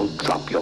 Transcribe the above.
Don't drop your